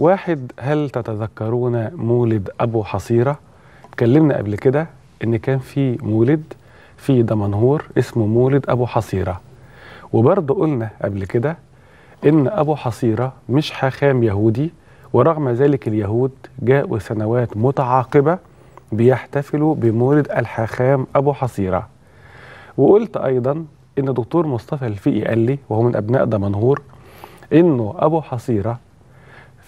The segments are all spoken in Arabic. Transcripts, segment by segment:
واحد هل تتذكرون مولد أبو حصيرة؟ اتكلمنا قبل كده إن كان في مولد في دمنهور اسمه مولد أبو حصيرة وبرضه قلنا قبل كده إن أبو حصيرة مش حاخام يهودي ورغم ذلك اليهود جاءوا سنوات متعاقبة بيحتفلوا بمولد الحاخام أبو حصيرة وقلت أيضا إن دكتور مصطفى الفقي قال لي وهو من أبناء دمنهور إنه أبو حصيرة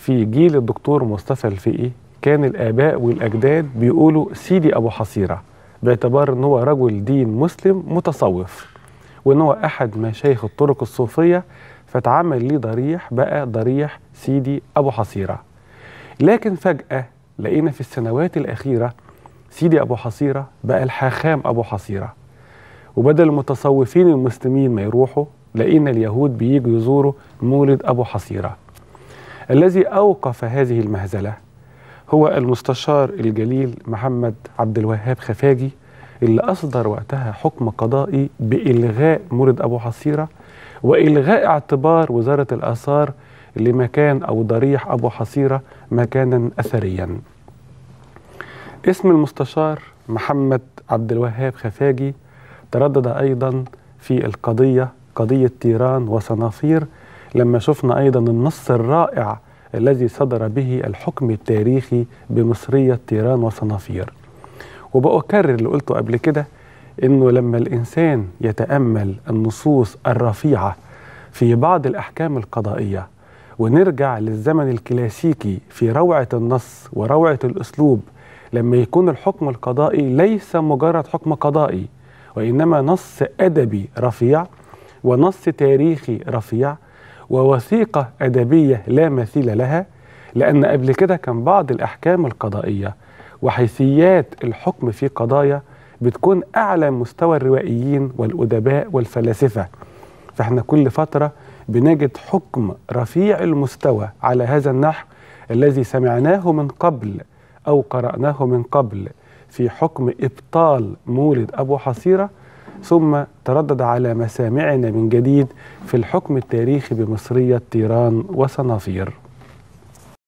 في جيل الدكتور مصطفى الفقي كان الآباء والأجداد بيقولوا سيدي أبو حصيرة باعتبار إن هو رجل دين مسلم متصوف وإن هو أحد مشايخ الطرق الصوفية فتعمل ليه ضريح بقى ضريح سيدي أبو حصيرة. لكن فجأة لقينا في السنوات الأخيرة سيدي أبو حصيرة بقى الحاخام أبو حصيرة. وبدل المتصوفين المسلمين ما يروحوا لقينا اليهود بييجوا يزوروا مولد أبو حصيرة. الذي أوقف هذه المهزلة هو المستشار الجليل محمد عبد الوهاب خفاجي اللي أصدر وقتها حكم قضائي بإلغاء مولد أبو حصيرة وإلغاء اعتبار وزارة الآثار لمكان أو ضريح أبو حصيرة مكانا أثريا. اسم المستشار محمد عبد الوهاب خفاجي تردد أيضا في القضية قضية تيران وصنافير لما شفنا أيضا النص الرائع الذي صدر به الحكم التاريخي بمصرية تيران وصنافير. وبأكرر اللي قلته قبل كده إنه لما الإنسان يتأمل النصوص الرفيعة في بعض الأحكام القضائية ونرجع للزمن الكلاسيكي في روعة النص وروعة الأسلوب لما يكون الحكم القضائي ليس مجرد حكم قضائي وإنما نص أدبي رفيع ونص تاريخي رفيع ووثيقة أدبية لا مثيل لها لأن قبل كده كان بعض الأحكام القضائية وحيثيات الحكم في قضايا بتكون أعلى مستوى الروائيين والأدباء والفلاسفة. فإحنا كل فترة بنجد حكم رفيع المستوى على هذا النحو الذي سمعناه من قبل أو قرأناه من قبل في حكم إبطال مولد أبو حصيرة ثم تردد على مسامعنا من جديد في الحكم التاريخي بمصرية تيران وصنافير.